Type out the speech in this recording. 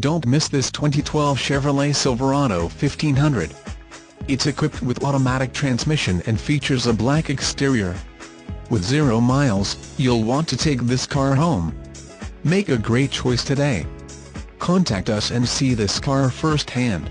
Don't miss this 2012 Chevrolet Silverado 1500. It's equipped with automatic transmission and features a black exterior. With zero miles, you'll want to take this car home. Make a great choice today. Contact us and see this car firsthand.